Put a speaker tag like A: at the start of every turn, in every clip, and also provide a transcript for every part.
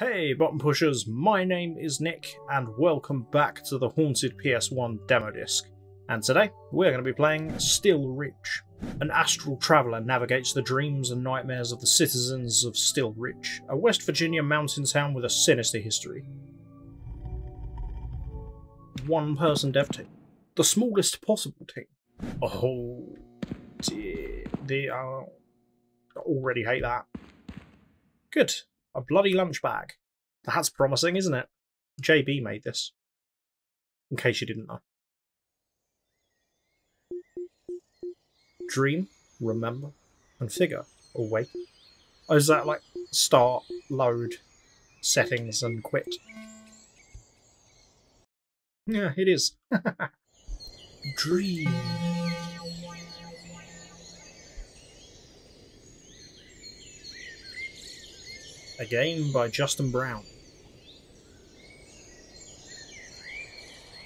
A: Hey button pushers, my name is Nick and welcome back to the Haunted PS1 demo disc. And today we're going to be playing Still Ridge. An astral traveller navigates the dreams and nightmares of the citizens of Still Ridge, a West Virginia mountain town with a sinister history. One person dev team. The smallest possible team. Oh dear. They. I already hate that. Good. A bloody lunch bag. That's promising, isn't it? JB made this. In case you didn't know. Dream, remember, and figure, awake. Oh, is that like start, load, settings, and quit? Yeah, it is. Dream. A game by Justin Brown.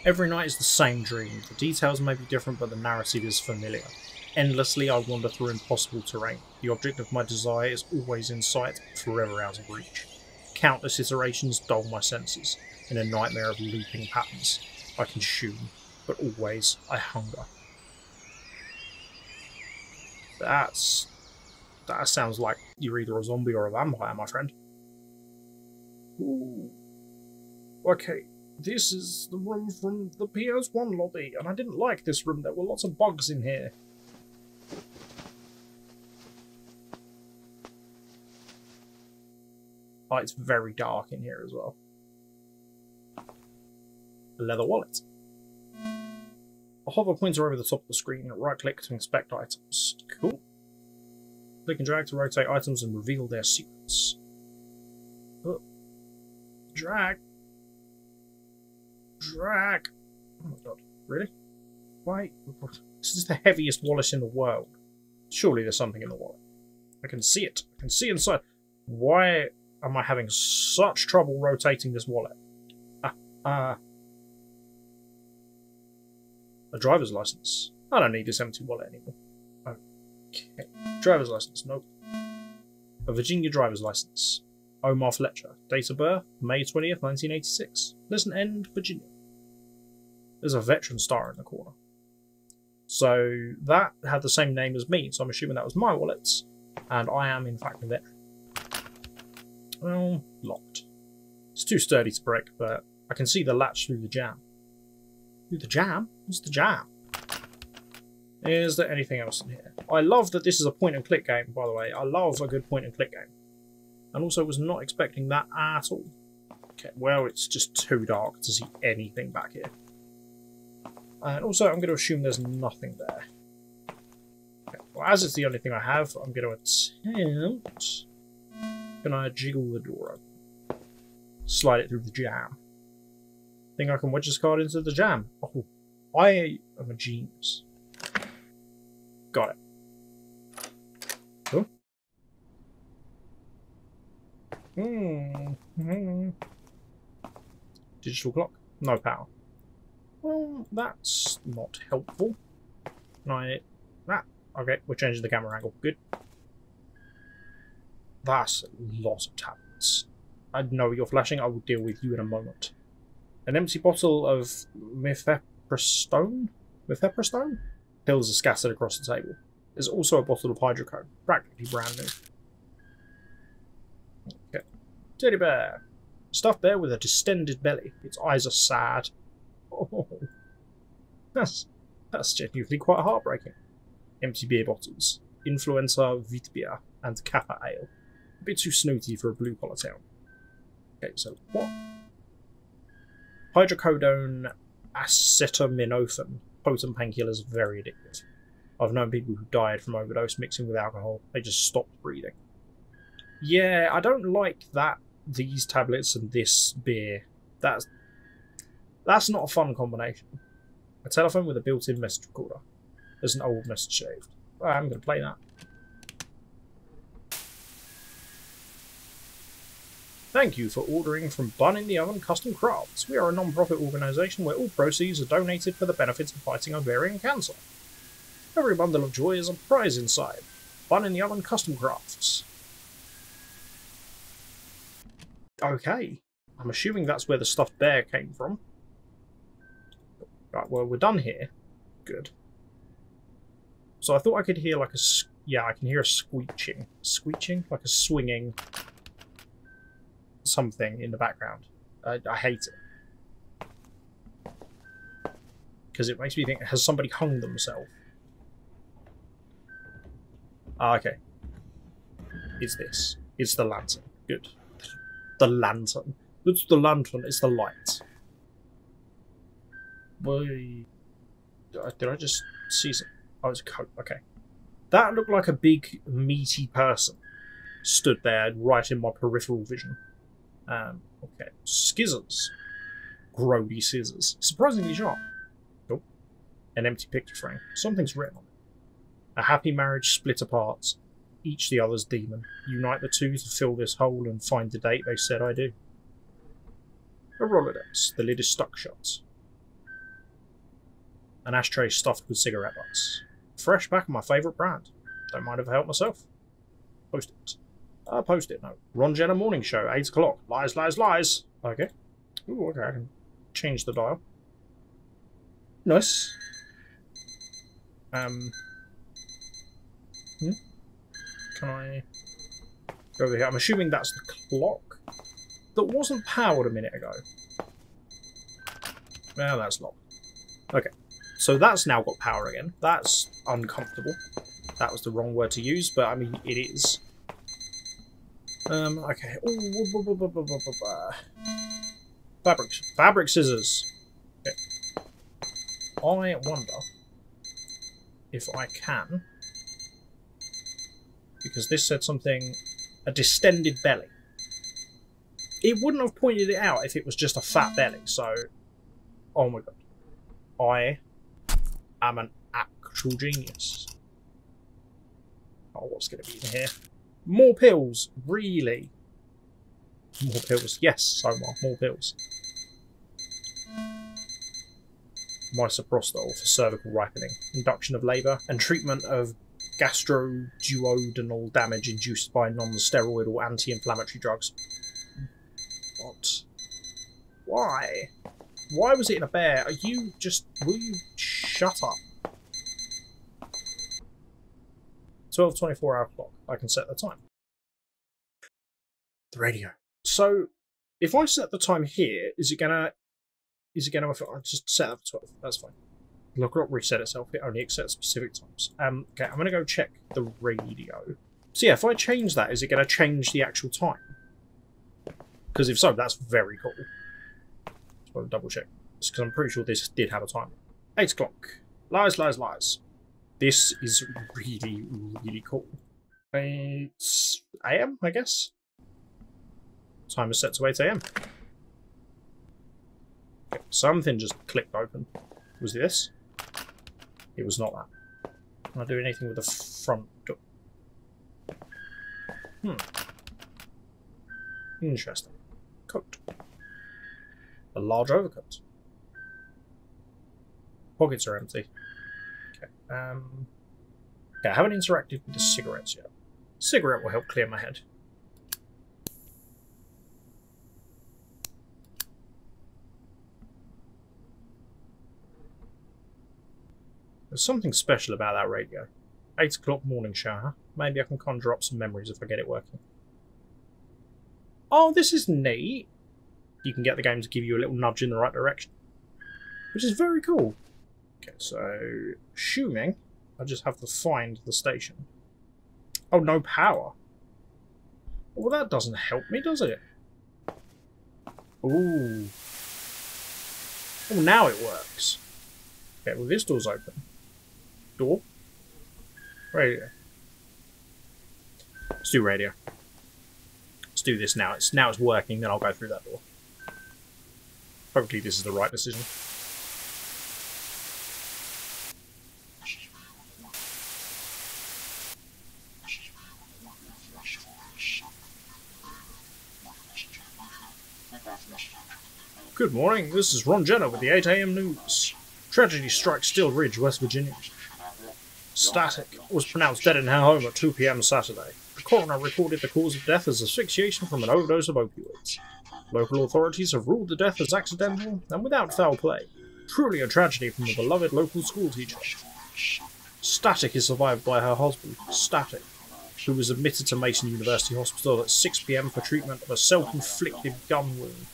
A: Every night is the same dream. The details may be different, but the narrative is familiar. Endlessly, I wander through impossible terrain. The object of my desire is always in sight, forever out of reach. Countless iterations dull my senses. In a nightmare of looping patterns, I consume, but always I hunger. That's... That sounds like you're either a zombie or a vampire, my friend. Ooh. Okay, this is the room from the PS1 lobby, and I didn't like this room. There were lots of bugs in here. Oh, it's very dark in here as well. A leather wallet. A hover pointer over the top of the screen. Right click to inspect items. Cool. Click and drag to rotate items and reveal their secrets. Drag. Drag. Oh my god. Really? Why? This is the heaviest wallet in the world. Surely there's something in the wallet. I can see it. I can see inside. Why am I having such trouble rotating this wallet? Ah, ah. A driver's license. I don't need this empty wallet anymore. Okay. Driver's license. Nope. A Virginia driver's license. Omar Fletcher. Date of birth, May 20th, 1986. Pleasant End, Virginia. There's a veteran star in the corner. So that had the same name as me, so I'm assuming that was my wallet, and I am in fact a veteran. Well, locked. It's too sturdy to break, but I can see the latch through the jam. Through the jam? What's the jam? Is there anything else in here? I love that this is a point and click game, by the way. I love a good point and click game and also was not expecting that at all. Okay, well, it's just too dark to see anything back here. And also, I'm going to assume there's nothing there. Okay, well, as it's the only thing I have, I'm going to attempt... Can I jiggle the door? Slide it through the jam. Think I can wedge this card into the jam. Oh, I am a genius. Got it. Hmm. Digital clock. No power. Well, that's not helpful. Can I... That. Okay, we're changing the camera angle. Good. That's a lot of tablets. I know you're flashing. I will deal with you in a moment. An empty bottle of mifepristone? Mifepristone? Pills are scattered across the table. There's also a bottle of hydrocodone, practically brand new. Teddy bear. Stuffed bear with a distended belly. Its eyes are sad. Oh, that's, that's genuinely quite heartbreaking. Empty beer bottles. Influenza, beer, and Kappa Ale. A bit too snooty for a blue collar town. Okay, so what? Hydrocodone acetaminophen. Potent painkillers, very addictive. I've known people who died from overdose mixing with alcohol. They just stopped breathing. Yeah, I don't like that. These tablets and this beer. That's that's not a fun combination. A telephone with a built-in message recorder. There's an old message saved. I'm going to play that. Thank you for ordering from Bun in the Oven Custom Crafts. We are a non-profit organisation where all proceeds are donated for the benefits of fighting ovarian cancer. Every bundle of joy is a prize inside. Bun in the Oven Custom Crafts. Okay. I'm assuming that's where the stuffed bear came from. Right, well, we're done here. Good. So I thought I could hear like a... Yeah, I can hear a squeeching. Squeeching? Like a swinging something in the background. I, I hate it. Because it makes me think, has somebody hung themselves? Ah, okay. It's this. It's the lantern. Good. The lantern. It's the lantern. It's the light. Why? Did I just see some? Oh, it's a coat. Okay. That looked like a big, meaty person stood there right in my peripheral vision. Um, okay. Scissors. Grody scissors. Surprisingly sharp. Oh. An empty picture frame. Something's written on it. A happy marriage split apart. Each the other's demon. Unite the two to fill this hole and find the date they said I do. A Rolodex. The lid is stuck shut. An ashtray stuffed with cigarette butts. Fresh back of my favourite brand. Don't mind if I help myself. Post it. Uh, post it note. Ron Jenner Morning Show, 8 o'clock. Lies, lies, lies. Okay. Ooh, okay, I can change the dial. Nice. Um. Hmm? Can I go over here? I'm assuming that's the clock that wasn't powered a minute ago. Well, that's locked. Okay. So that's now got power again. That's uncomfortable. That was the wrong word to use, but I mean, it is. Um, okay. Fabric, fabric scissors. Okay. I wonder if I can, because this said something, a distended belly. It wouldn't have pointed it out if it was just a fat belly, so, oh my god. I am an actual genius. Oh, what's going to be in here? More pills, really? More pills. Yes, Omar, more pills. Misoprostol for cervical ripening, induction of labour, and treatment of gastroduodenal damage induced by non-steroidal anti-inflammatory drugs. What? Why? Why was it in a bear? Are you just... Will you shut up? 12, 24 hour clock. I can set the time. The radio. So, if I set the time here, is it gonna... Is it gonna... I'll just set up 12. That's fine. Look not reset itself. It only accepts specific times. Um, okay, I'm gonna go check the radio. So yeah, if I change that, is it gonna change the actual time? Because if so, that's very cool. Want to double check. Because I'm pretty sure this did have a time. 8 o'clock. Lies, lies, lies. This is really, really cool. It's AM, I guess. Time is set to 8 am. Okay, something just clicked open. Was this? It was not that. Can I do anything with the front door? Hmm. Interesting. Coat. A large overcoat. Pockets are empty. Okay. Um. Okay, I haven't interacted with the cigarettes yet. Cigarette will help clear my head. There's something special about that radio. 8 o'clock morning shower. Maybe I can conjure up some memories if I get it working. Oh, this is neat. You can get the game to give you a little nudge in the right direction. Which is very cool. Okay, so assuming I just have to find the station. Oh, no power. Well, that doesn't help me, does it? Ooh. Oh, now it works. Okay, well, this door's open. Door? Radio. Let's do radio. Let's do this now. It's now it's working, then I'll go through that door. Hopefully this is the right decision. Good morning, this is Ron Jenner with the 8am news. Tragedy strikes Still Ridge, West Virginia. Static was pronounced dead in her home at 2pm Saturday. The coroner recorded the cause of death as asphyxiation from an overdose of opioids. Local authorities have ruled the death as accidental and without foul play. Truly a tragedy from a beloved local schoolteacher. Static is survived by her husband, Static, who was admitted to Mason University Hospital at 6pm for treatment of a self-inflicted gun wound.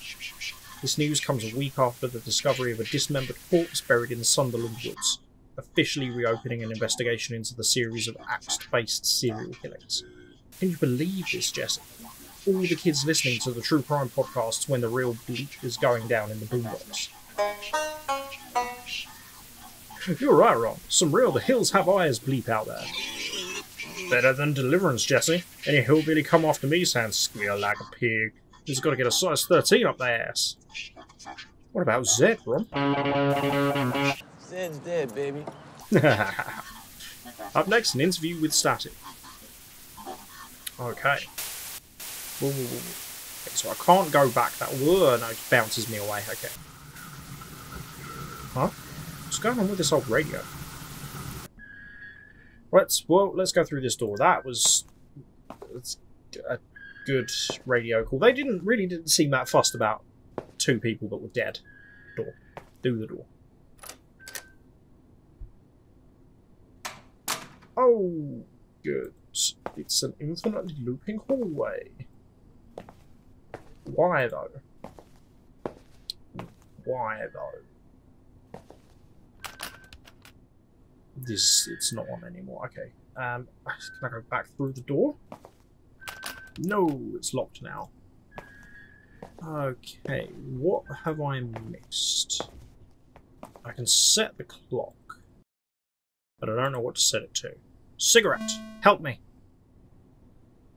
A: This news comes a week after the discovery of a dismembered corpse buried in Sunderland Woods, officially reopening an investigation into the series of axe-based serial killings. Can you believe this, Jesse? All the kids listening to the True Crime podcasts when the real bleep is going down in the boombox. You're right, Ron. Some real The Hills Have Eyes bleep out there. Better than Deliverance, Jesse. Any hillbilly come after me sounds squeal like a pig. He's got to get a size 13 up their ass. What about Zed, Ron?
B: Dead, baby.
A: up next, an interview with Static. Okay. Whoa. Okay, so I can't go back that... Whoa, no, it bounces me away. Okay. Huh? What's going on with this old radio? Let's well, let's go through this door. That was a good radio call. They didn't really didn't seem that fussed about two people that were dead. Door, do the door. Oh, good. It's an infinitely looping hallway. Why though? Why though? This it's not on anymore. Okay. Um, can I go back through the door? No, it's locked now. Okay, what have I missed? I can set the clock, but I don't know what to set it to. Cigarette, help me!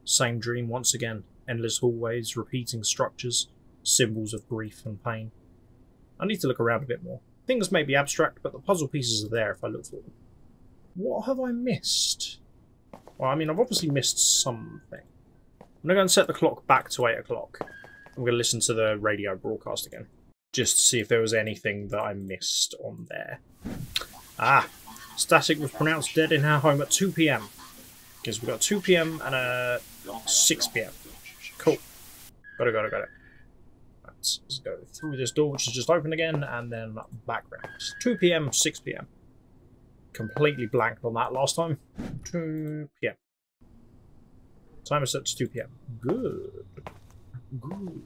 A: Same dream once again. Endless hallways, repeating structures, symbols of grief and pain. I need to look around a bit more. Things may be abstract, but the puzzle pieces are there if I look for them. What have I missed? Well, I mean, I've obviously missed something. I'm going to go and set the clock back to 8 o'clock. I'm going to listen to the radio broadcast again. Just to see if there was anything that I missed on there. Ah! Static was pronounced dead in her home at 2pm. Because we've got 2pm and uh, a 6pm. Cool. Got it, got it, got it. Let's, go through this door, which is just open again, and then background. 2pm, 6pm completely blanked on that last time. 2 p.m. Time is set to 2 p.m. Good. Good.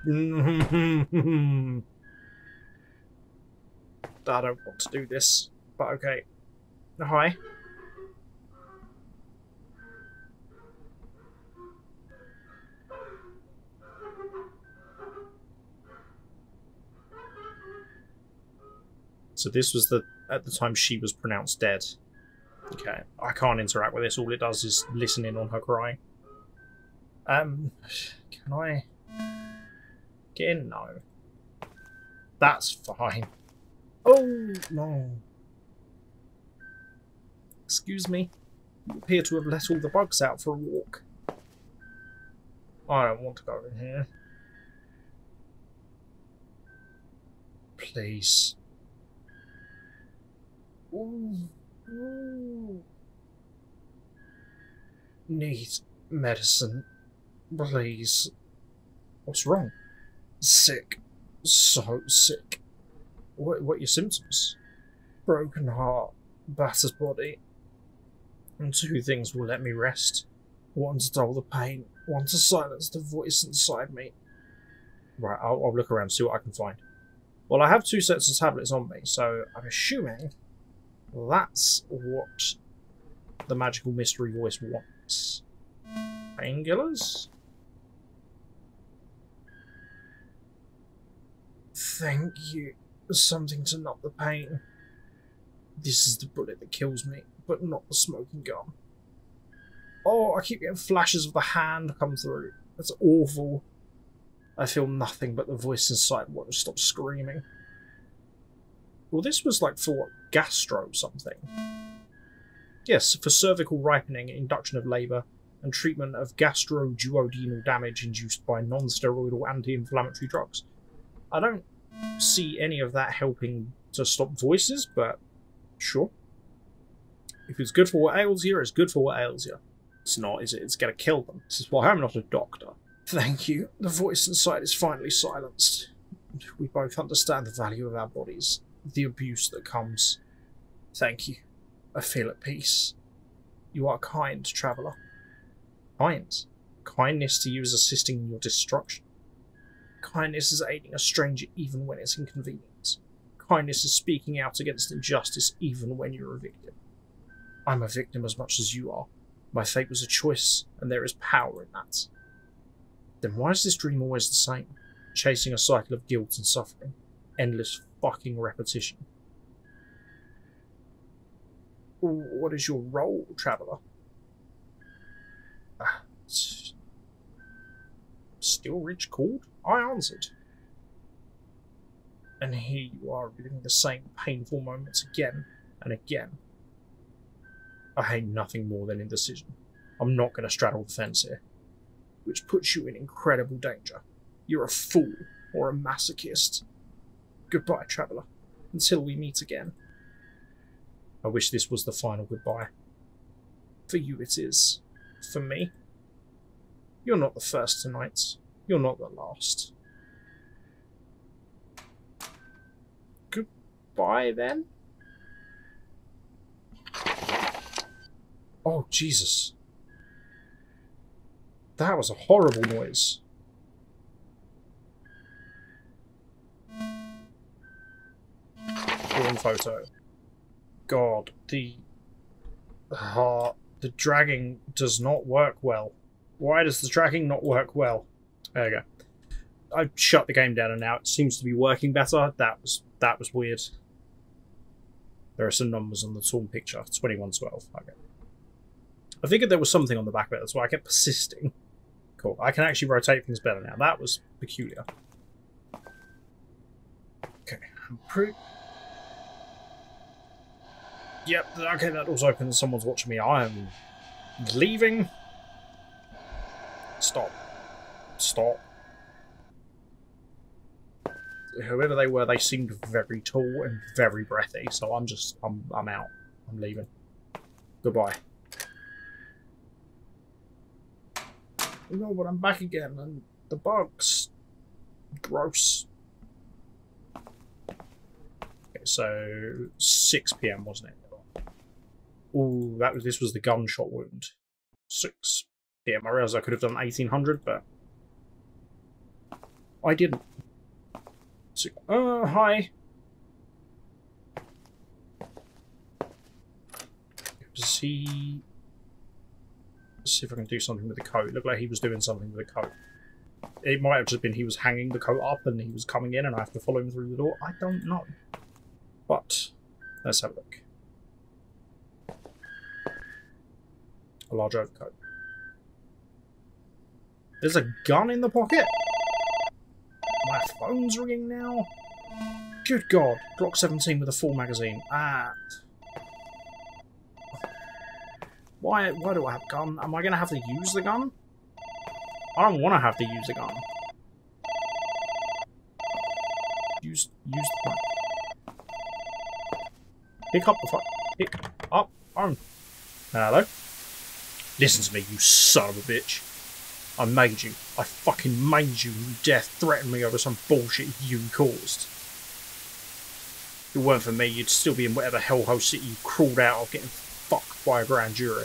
A: I don't want to do this, but okay. Hi. So this was the at the time she was pronounced dead. Okay, I can't interact with this. All it does is listen in on her crying. Um, can I get in? No. That's fine. Oh, no. Excuse me. You appear to have let all the bugs out for a walk. I don't want to go in here. Please. Ooh, ooh. Need medicine, please. What's wrong? Sick. So sick. What, what are your symptoms? Broken heart, battered body. And two things will let me rest. One to dull the pain, one to silence the voice inside me. Right, I'll, I'll look around, see what I can find. Well, I have two sets of tablets on me, so I'm assuming that's what the magical mystery voice wants. Painkillers? Thank you. Something to numb the pain. This is the bullet that kills me, but not the smoking gun. Oh, I keep getting flashes of the hand come through. That's awful. I feel nothing but the voice inside won't stop screaming. Well, this was like for what? Gastro something. Yes, for cervical ripening, induction of labour, and treatment of gastroduodenal damage induced by non-steroidal anti-inflammatory drugs. I don't see any of that helping to stop voices, but Sure. If it's good for what ails you, it's good for what ails you. It's not, is it? It's going to kill them. This is why I'm not a doctor. Thank you. The voice inside is finally silenced. We both understand the value of our bodies, the abuse that comes. Thank you. I feel at peace. You are kind, traveller. Kind. Kindness to you is assisting in your destruction. Kindness is aiding a stranger even when it's inconvenient. Kindness is speaking out against injustice even when you're a victim. I'm a victim as much as you are. My fate was a choice, and there is power in that. Then why is this dream always the same? Chasing a cycle of guilt and suffering. Endless fucking repetition. What is your role, traveller? Ah, Still Ridge called? I answered. And here you are reliving the same painful moments again and again. I hate nothing more than indecision. I'm not going to straddle the fence here. Which puts you in incredible danger. You're a fool or a masochist. Goodbye, traveller. Until we meet again. I wish this was the final goodbye. For you it is. For me, you're not the first tonight. You're not the last. Goodbye, then? Oh, Jesus. That was a horrible noise. One photo. God, the... Uh, the dragging does not work well. Why does the dragging not work well? There we go. I shut the game down and now it seems to be working better. That was that was weird. There are some numbers on the torn picture. 2112. Okay. I figured there was something on the back of it, that's why I kept persisting. Cool. I can actually rotate things better now. That was peculiar. Okay. I'm pretty... Yep, okay, that door's open. Someone's watching me. I am leaving. Stop. Stop. Whoever they were, they seemed very tall and very breathy, so I'm just, I'm, I'm out. I'm leaving. Goodbye. No, but I'm back again, and the bugs. Gross. Okay, so 6 p.m. wasn't it? Ooh, that was this was the gunshot wound. 6 p.m. I realised I could have done 1800, but I didn't. So, uh, hi. Does he see if I can do something with the coat. It looked like he was doing something with the coat. It might have just been he was hanging the coat up and he was coming in and I have to follow him through the door. I don't know. But, let's have a look. A large overcoat. There's a gun in the pocket? My phone's ringing now? Good god. Glock 17 with a full magazine. Ah, Why, why do I have a gun? Am I going to have to use the gun? I don't want to have to use the gun. Use, use the phone. Pick up the phone. Pick up phone. Hello? Listen to me, you son of a bitch. I made you. I fucking made you. You dare threaten me over some bullshit you caused. If it weren't for me, you'd still be in whatever hellhole city you crawled out of getting fucked by a grand jury.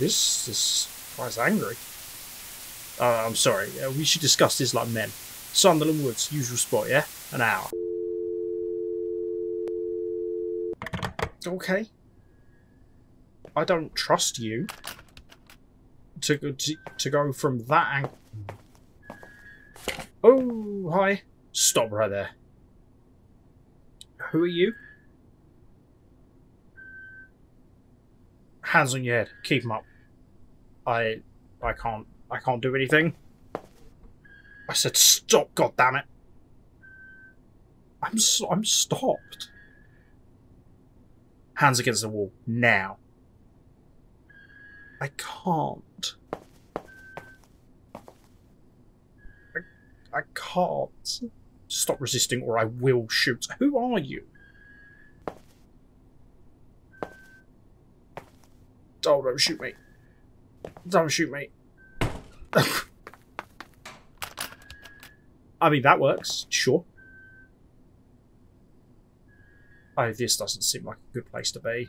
A: This is quite angry. Uh, I'm sorry, uh, we should discuss this like men. Sunderland Woods, usual spot, yeah? An hour. Okay. I don't trust you to, to, to go from that angle. Oh, hi. Stop right there. Who are you? Hands on your head. Keep them up. I I can't I can't do anything. I said stop, God damn it! I'm so, I'm stopped. Hands against the wall now. I can't. I, I can't. Stop resisting or I will shoot. Who are you? Oh, don't shoot me. Don't shoot me. I mean, that works. Sure. Oh, this doesn't seem like a good place to be.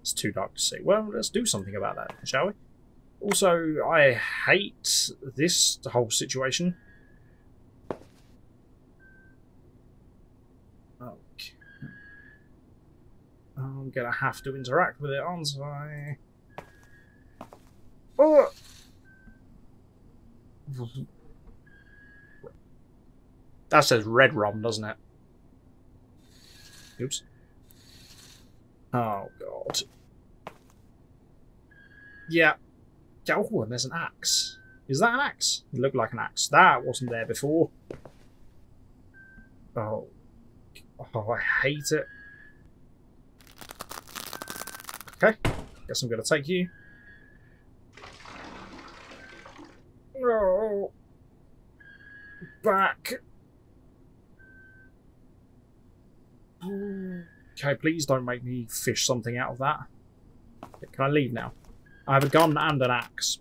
A: It's too dark to see. Well, let's do something about that, shall we? Also, I hate this whole situation. Okay. I'm gonna have to interact with it, aren't I? Oh! That says red rum, doesn't it? Oops. Oh, God. Yeah. Oh, and there's an axe. Is that an axe? It looked like an axe. That wasn't there before. Oh. Oh, I hate it. Okay. Guess I'm going to take you. Oh. Back. Okay, please don't make me fish something out of that. Can I leave now? I have a gun and an axe.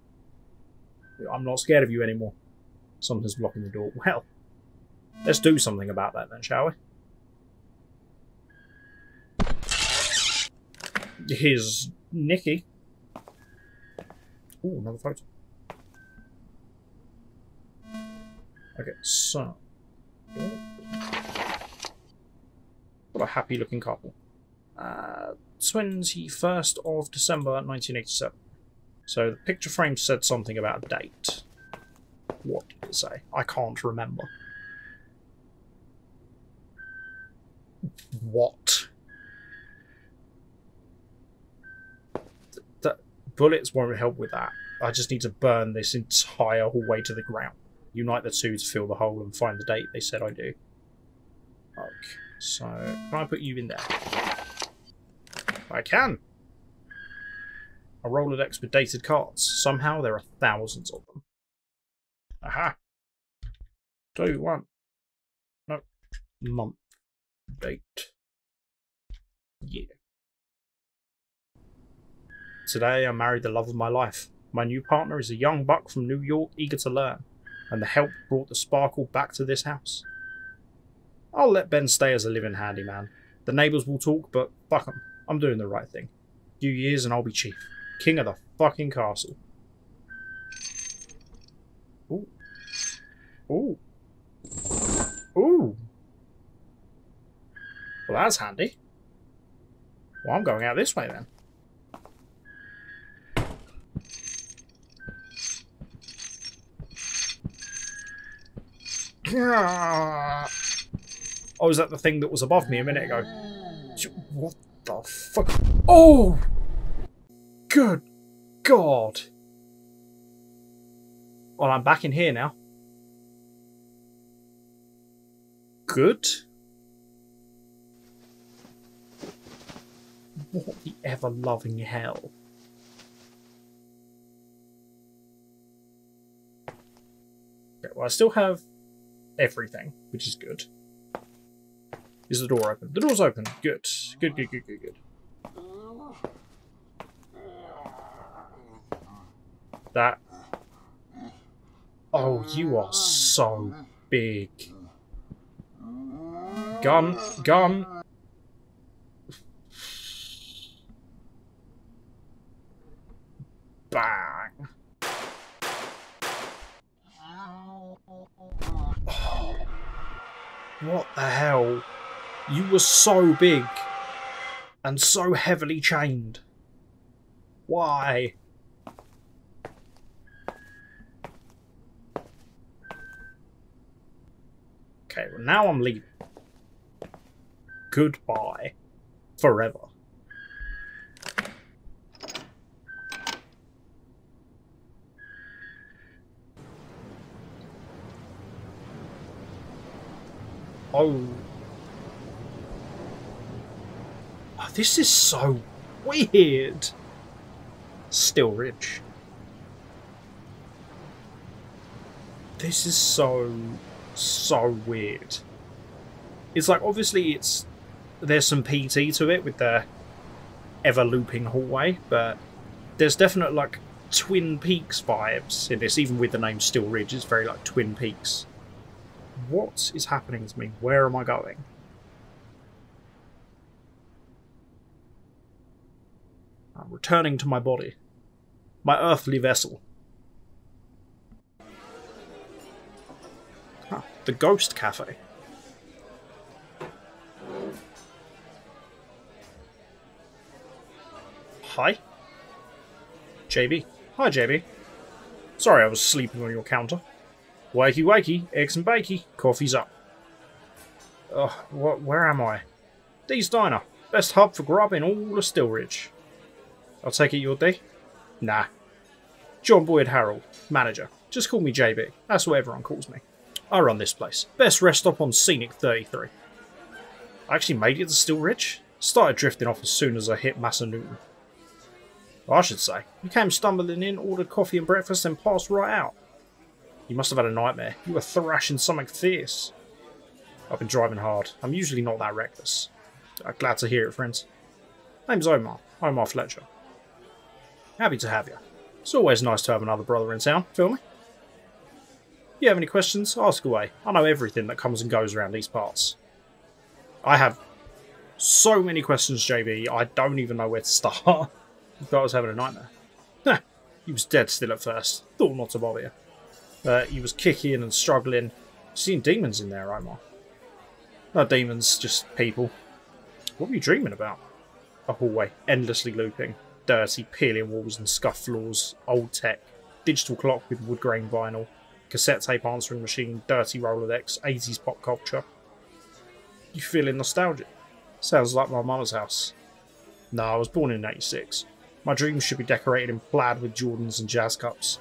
A: I'm not scared of you anymore. Something's blocking the door. Well, let's do something about that then, shall we? Here's Nikki. Oh, another photo. Okay, so... What a happy looking couple. Uh, 21st of December 1987. So the picture frame said something about a date. What did it say? I can't remember. What? The bullets won't help with that. I just need to burn this entire hallway to the ground. Unite the two to fill the hole and find the date they said I do. Okay. So, can I put you in there? I can. A Rolodex with dated cards. Somehow there are thousands of them. Aha! Two, one. No. Month. Date. Yeah. Today I married the love of my life. My new partner is a young buck from New York eager to learn, and the help brought the sparkle back to this house. I'll let Ben stay as a living handyman. The neighbours will talk, but fuck 'em. I'm doing the right thing. Few years and I'll be chief. King of the fucking castle. Ooh. Ooh. Ooh. Well, that's handy. Well, I'm going out this way then. Oh, is that the thing that was above me a minute ago? Ah. What the fuck? Oh! Good God. Well, I'm back in here now. Good. What the ever-loving hell? Okay, well, I still have everything, which is good. Is the door open? The door's open. Good. Good, good, good, good, good. Ah. That... Oh, you are so big. Gun, gun. Bang. Oh, what the hell? You were so big and so heavily chained. Why? Okay, well now I'm leaving. Goodbye. Forever. Oh. oh. This is so weird. Still Ridge. This is so, so weird. It's like, obviously it's... There's some PT to it with the ever-looping hallway, but There's definite like Twin Peaks vibes in this, even with the name Still Ridge. It's very like Twin Peaks. What is happening to me? Where am I going? I'm returning to my body. My earthly vessel. The Ghost Cafe. Hi. JB. Hi, JB. Sorry I was sleeping on your counter. Wakey wakey, eggs and bakey, coffee's up. Ugh, what, where am I? Dee's Diner, best hub for grub in all of Still Ridge. I'll take it your day? Nah. John Boyd Harold, manager. Just call me JB. That's what everyone calls me. I run this place. Best rest stop on Scenic 33. I actually made it to Still Ridge. Started drifting off as soon as I hit Massanutten. I should say. You came stumbling in, ordered coffee and breakfast, and passed right out. You must have had a nightmare. You were thrashing something fierce. I've been driving hard. I'm usually not that reckless. I'm uh, glad to hear it, friends. Name's Omar. Omar Fletcher. Happy to have you. It's always nice to have another brother in town, feel me? You have any questions, ask away. I know everything that comes and goes around these parts. I have so many questions, JB, I don't even know where to start. I thought I was having a nightmare. He was dead still at first. Thought not to bother you. But he was kicking and struggling. Seeing demons in there, Omar. No demons, just people. What were you dreaming about? A hallway, endlessly looping dirty, peeling walls and scuff floors, old tech, digital clock with wood grain vinyl, cassette tape answering machine, dirty Rolodex, 80s pop culture. You feeling nostalgic? Sounds like my mama's house. No, I was born in 86. My dreams should be decorated in plaid with Jordans and jazz cups.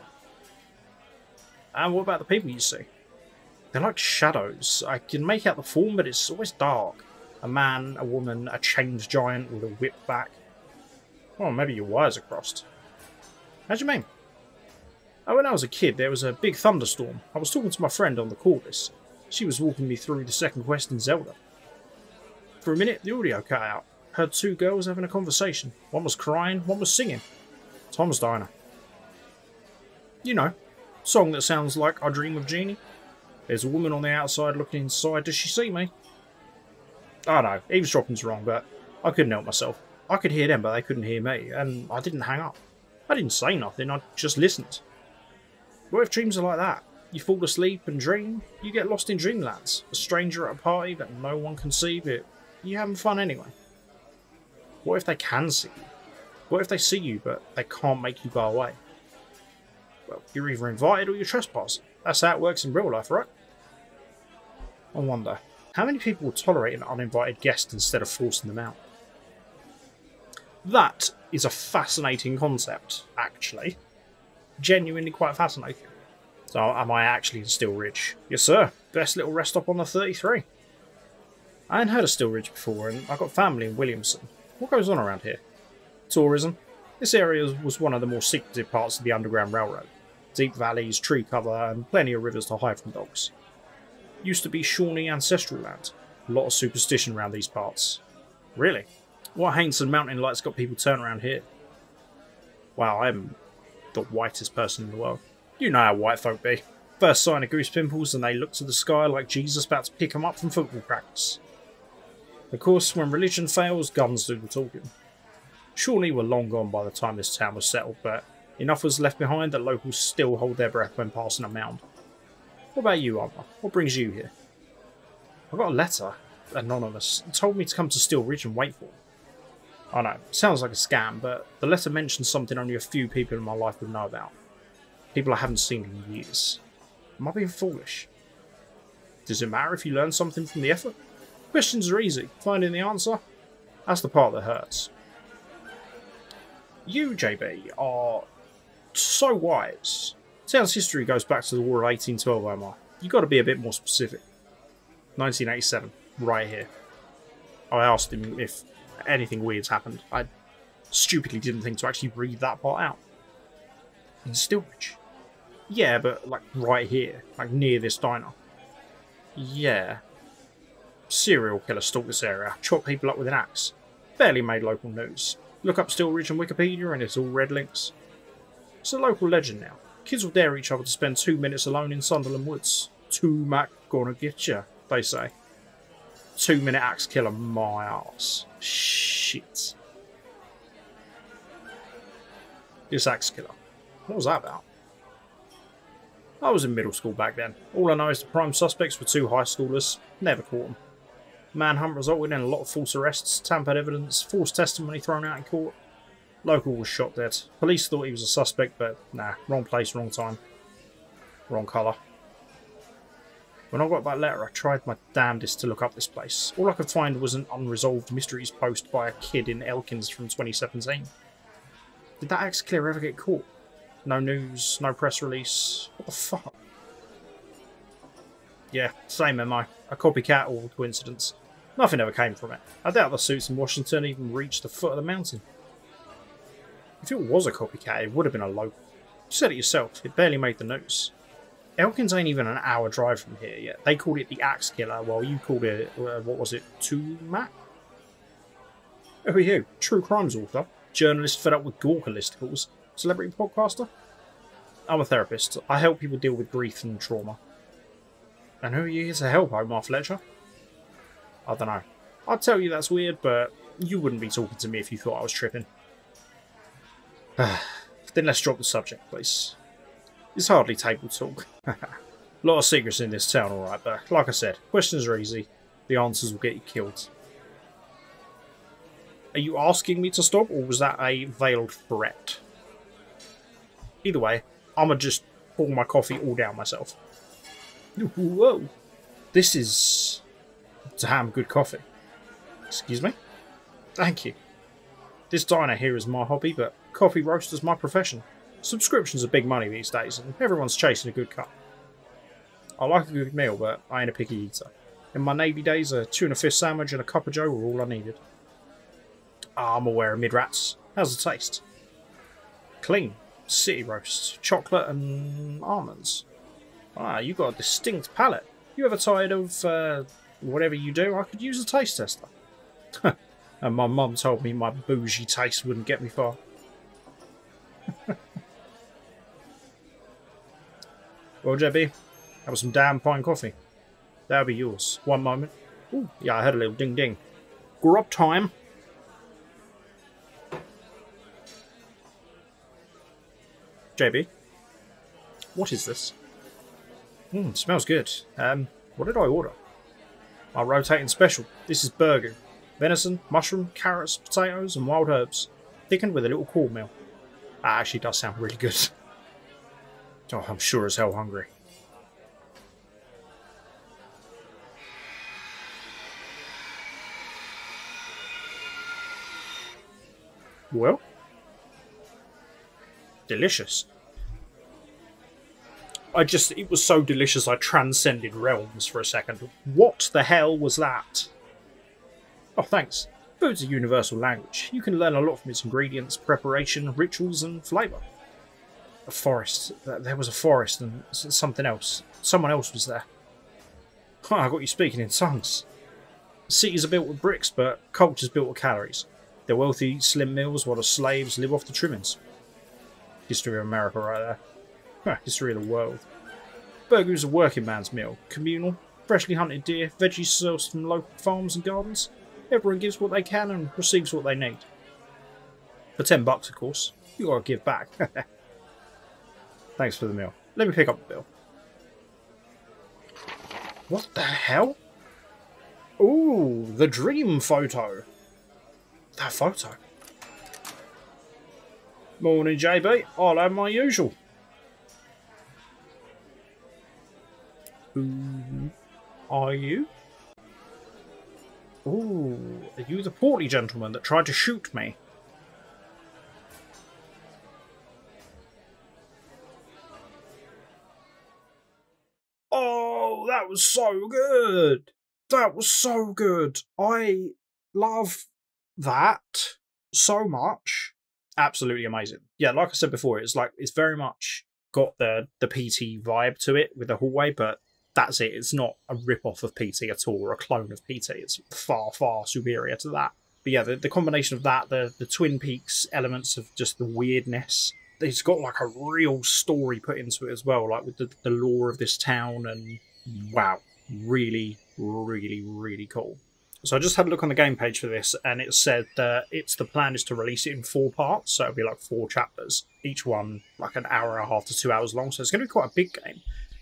A: And what about the people you see? They're like shadows. I can make out the form, but it's always dark. A man, a woman, a chained giant with a whip back. Oh, maybe your wires are crossed. How do you mean? When I was a kid, there was a big thunderstorm. I was talking to my friend on the Corvus. She was walking me through the second quest in Zelda. For a minute, the audio cut out. Heard two girls having a conversation. One was crying, one was singing. Tom's Diner. You know, song that sounds like I Dream of Jeannie. There's a woman on the outside looking inside. Does she see me? I know, eavesdropping's wrong, but I couldn't help myself. I could hear them, but they couldn't hear me, and I didn't hang up. I didn't say nothing, I just listened. What if dreams are like that? You fall asleep and dream, you get lost in dreamlands. A stranger at a party that no one can see, but you having fun anyway. What if they can see you? What if they see you, but they can't make you go away? Well, you're either invited or you're trespassing. That's how it works in real life, right? I wonder, how many people would tolerate an uninvited guest instead of forcing them out? That is a fascinating concept, actually. Genuinely quite fascinating. So, am I actually in Still Ridge? Yes, sir. Best little rest stop on the 33. I hadn't heard of Still Ridge before, and I've got family in Williamson. What goes on around here? Tourism. This area was one of the more secretive parts of the Underground Railroad. Deep valleys, tree cover, and plenty of rivers to hide from dogs. Used to be Shawnee ancestral land. A lot of superstition around these parts. Really? What Hainson mountain lights got people turn around here? Wow, I'm the whitest person in the world. You know how white folk be. First sign of goose pimples and they look to the sky like Jesus about to pick 'em up from football practice. Of course, when religion fails, guns do the talking. Shawnee were long gone by the time this town was settled, but enough was left behind that locals still hold their breath when passing a mound. What about you, Arthur? What brings you here? I got a letter, anonymous, told me to come to Still Ridge and wait for it. I know, sounds like a scam, but the letter mentions something only a few people in my life would know about. People I haven't seen in years. Am I being foolish? Does it matter if you learn something from the effort? Questions are easy. Finding the answer, that's the part that hurts. You, JB, are so wise. Town's history goes back to the War of 1812, Omar. You've got to be a bit more specific. 1987, right here. I asked him if anything weird's happened. I stupidly didn't think to actually read that part out. Hmm. In Still Ridge? Yeah, but like right here, like near this diner. Yeah. Serial killer stalked this area, chopped people up with an axe. Barely made local news. Look up Still Ridge on Wikipedia and it's all red links. It's a local legend now. Kids will dare each other to spend two minutes alone in Sunderland Woods. Two Mac gonna get ya, they say. Two minute axe killer, my ass. Shit. This axe killer. What was that about? I was in middle school back then. All I know is the prime suspects were two high schoolers. Never caught them. Manhunt resulted in a lot of false arrests, tampered evidence, false testimony thrown out in court. Local was shot dead. Police thought he was a suspect, but nah, wrong place, wrong time. Wrong colour. When I got that letter, I tried my damnedest to look up this place. All I could find was an unresolved mysteries post by a kid in Elkins from 2017. Did that axe killer ever get caught? No news, no press release. What the fuck? Yeah, same MO. A copycat or coincidence. Nothing ever came from it. I doubt the suits in Washington even reached the foot of the mountain. If it was a copycat, it would have been a local. You said it yourself, it barely made the news. Elkins ain't even an hour drive from here yet. They called it the Axe Killer, while you called it, uh, what was it, Tumac? Who are you? True crimes author? Journalist fed up with Gawker listicles? Celebrity podcaster? I'm a therapist. I help people deal with grief and trauma. And who are you here to help, Omar Fletcher? I don't know. I'd tell you that's weird, but you wouldn't be talking to me if you thought I was tripping. then let's drop the subject, please. It's hardly table talk. A lot of secrets in this town, alright, but like I said, questions are easy. The answers will get you killed. Are you asking me to stop, or was that a veiled threat? Either way, I'ma just pour my coffee all down myself. Whoa! This is damn good coffee. Excuse me? Thank you. This diner here is my hobby, but coffee roast is my profession. Subscriptions are big money these days, and everyone's chasing a good cut. I like a good meal, but I ain't a picky eater. In my Navy days, a tuna fish sandwich and a cup of joe were all I needed. Ah, I'm aware of mid-rats. How's the taste? Clean. City roast. Chocolate and almonds. Ah, you got a distinct palate. You ever tired of uh, whatever you do? I could use a taste tester. and my mum told me my bougie taste wouldn't get me far. well, JB, that was some damn fine coffee. That'll be yours. One moment. Ooh, yeah, I heard a little ding ding. Grub time. JB, what is this? Hmm, smells good. Um, what did I order? Our rotating special. This is burgoo. Venison, mushroom, carrots, potatoes, and wild herbs. Thickened with a little cornmeal. That actually does sound really good. Oh, I'm sure as hell hungry. Well, delicious. I just, it was so delicious I transcended realms for a second. What the hell was that? Oh, thanks. Food's a universal language. You can learn a lot from its ingredients, preparation, rituals, and flavour. A forest. Uh, there was a forest and something else. Someone else was there. I got you speaking in tongues. Cities are built with bricks, but culture's built with calories. The wealthy slim meals while the slaves live off the trimmings. History of America right there. History of the world. Burgoo is a working man's meal. Communal, freshly hunted deer, veggies sourced from local farms and gardens. Everyone gives what they can and receives what they need. For ten bucks, of course. You gotta give back. Thanks for the meal. Let me pick up the bill. What the hell? Ooh, the dream photo. That photo. Morning, JB. I'll have my usual. Who are you? Ooh, are you the portly gentleman that tried to shoot me? That was so good! That was so good! I love that so much absolutely amazing. Yeah, like I said before, it's like it's very much got the the PT vibe to it with the hallway, but that's it. It's not a rip off of PT at all or a clone of PT. It's far far superior to that. but yeah, the, the combination of that, the the Twin Peaks elements of just the weirdness. It's got like a real story put into it as well, like with the, the lore of this town, and wow, really, really, really cool. So I just had a look on the game page for this, and it said that it's the plan is to release it in four parts, so it'll be like four chapters, each one like an hour and a half to two hours long. So it's going to be quite a big game.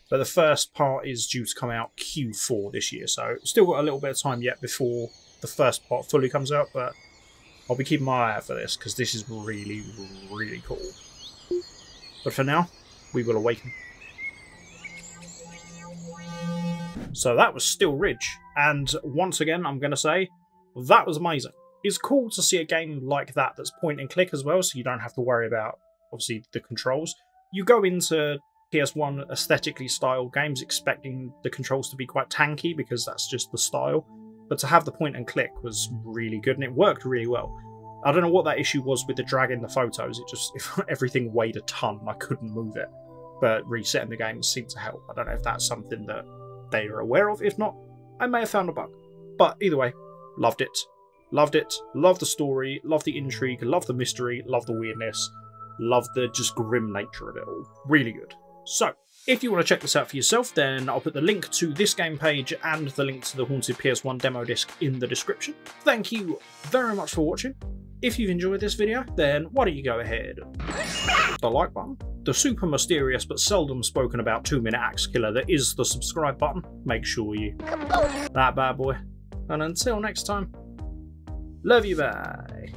A: But the first part is due to come out Q4 this year, so still got a little bit of time yet before the first part fully comes out. But I'll be keeping my eye out for this because this is really, really cool. But for now, we will awaken. So that was Still Ridge, and once again, I'm going to say that was amazing. It's cool to see a game like that that's point and click as well, so you don't have to worry about obviously the controls. You go into PS1 aesthetically styled games expecting the controls to be quite tanky because that's just the style, but to have the point and click was really good and it worked really well. I don't know what that issue was with the drag in the photos. It just if everything weighed a ton, I couldn't move it. But resetting the game seemed to help. I don't know if that's something that they are aware of. If not, I may have found a bug. But either way, loved it. Loved it. Loved the story. Loved the intrigue. Loved the mystery. Loved the weirdness. Loved the just grim nature of it all. Really good. So, if you want to check this out for yourself, then I'll put the link to this game page and the link to the Haunted PS1 demo disc in the description. Thank you very much for watching. If you've enjoyed this video, then why don't you go ahead the like button, the super mysterious but seldom spoken about 2 minute axe killer that is the subscribe button, make sure you that bad boy. And until next time, love you, bye.